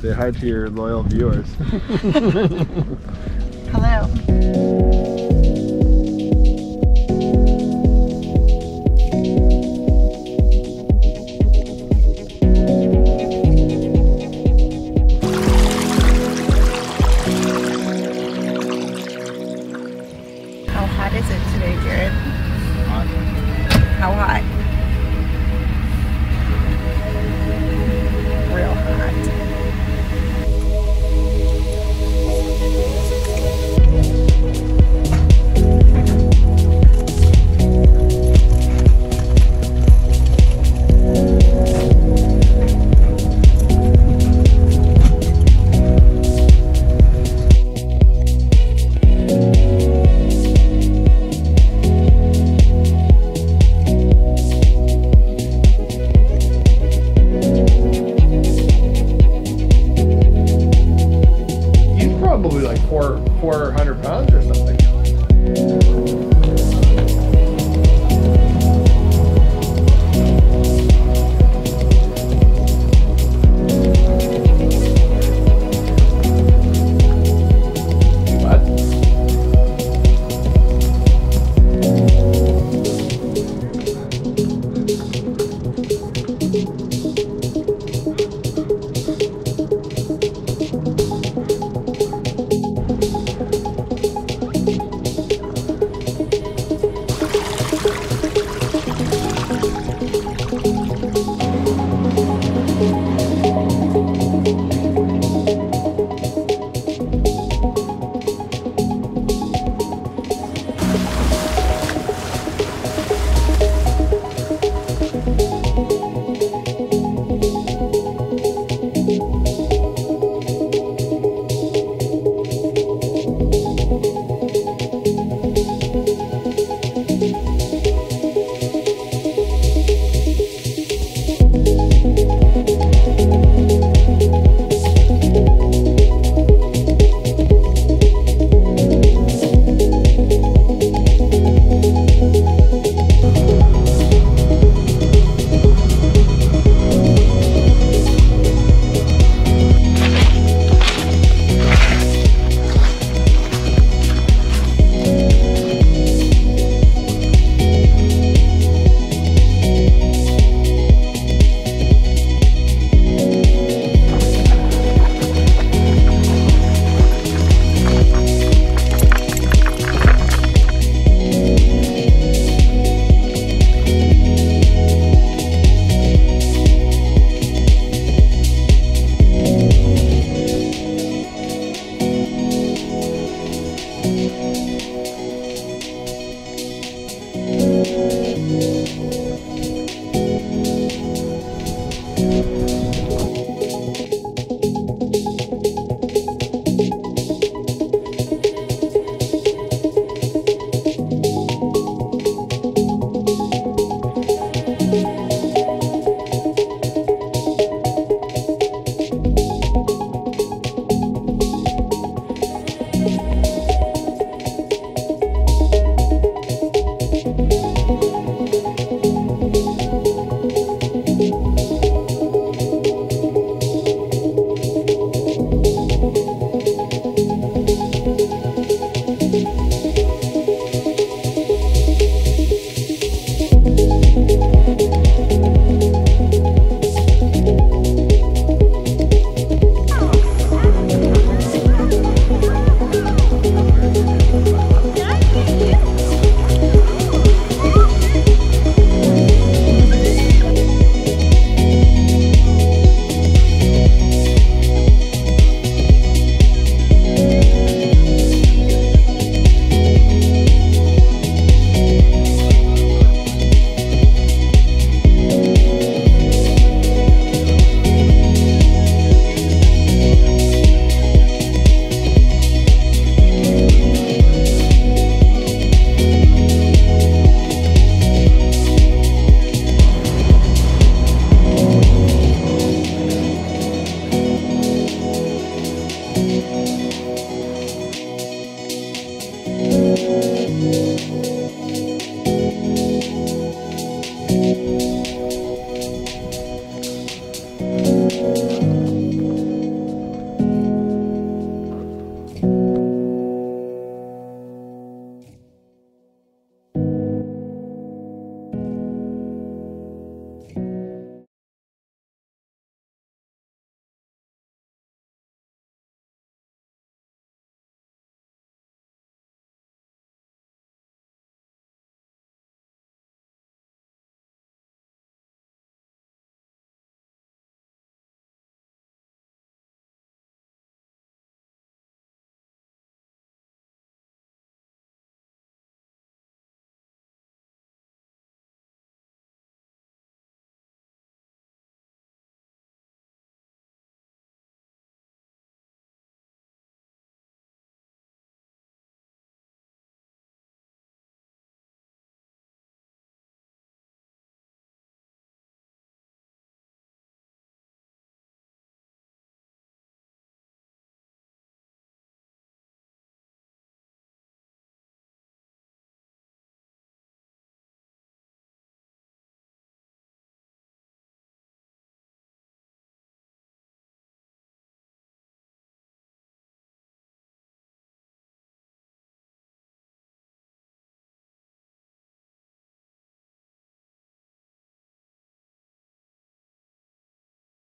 Say hi to your loyal viewers. Hello.